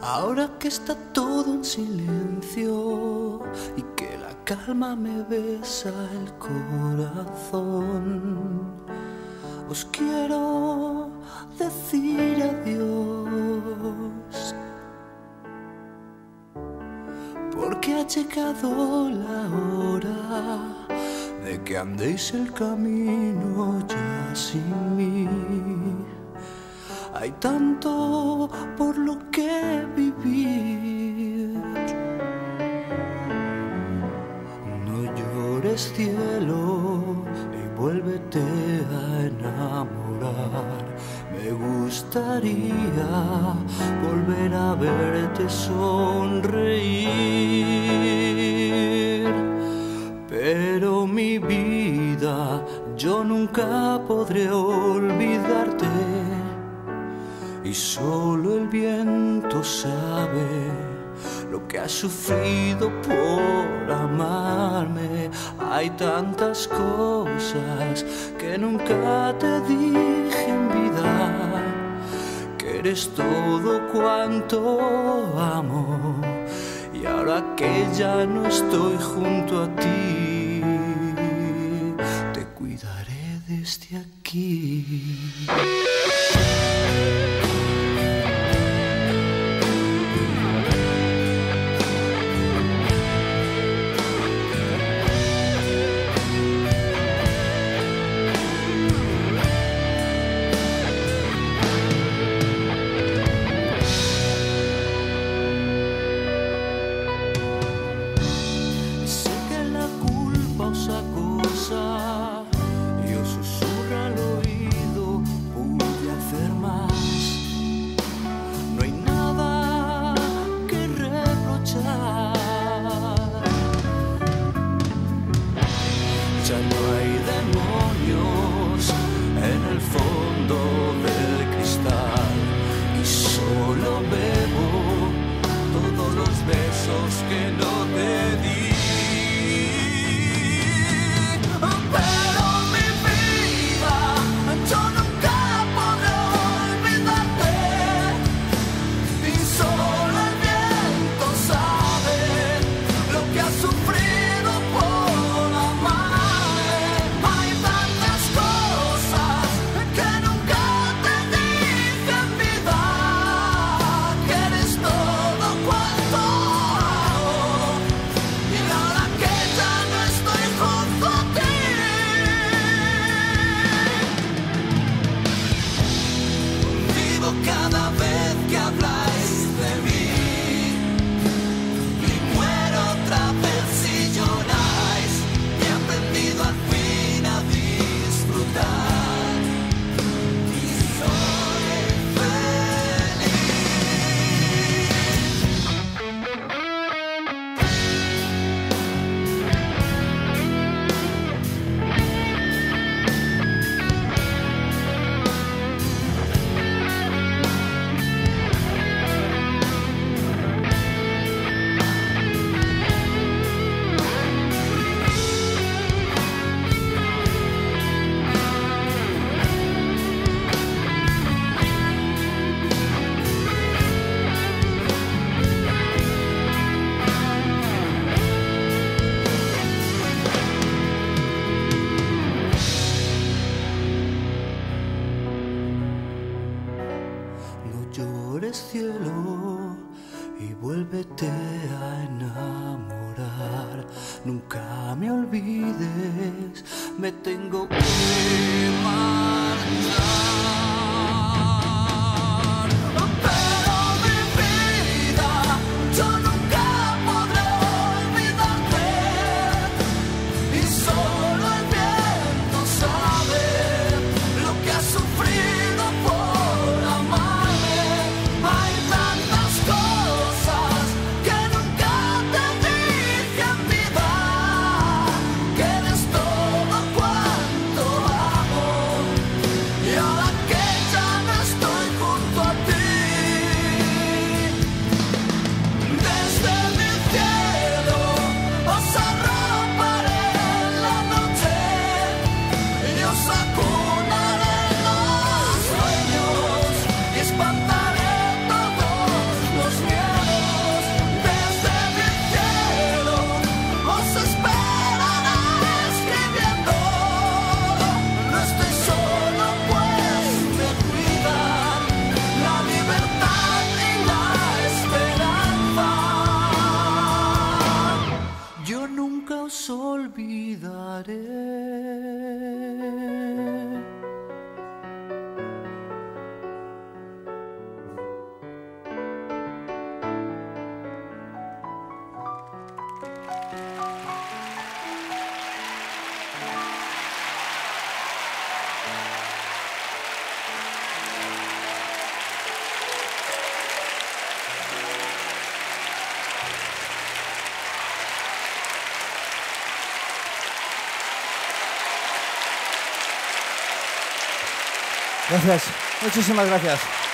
Ahora que está todo en silencio y que la calma me besa el corazón, os quiero decir adiós. Porque ha llegado la hora de que andéis el camino ya sin mí. Hay tanto por lo que vivir. No llores cielo y vuélvete a enamorar. Me gustaría volver a verte sonreír. Solo el viento sabe lo que has sufrido por amarme. Hay tantas cosas que nunca te dije en vida, que eres todo cuanto amo. Y ahora que ya no estoy junto a ti, te cuidaré desde aquí. Y solo bebo todos los besos que no te di. Y vuélvete a enamorar. Nunca me olvides, me tengo que marchar. Gracias, muchísimas gracias.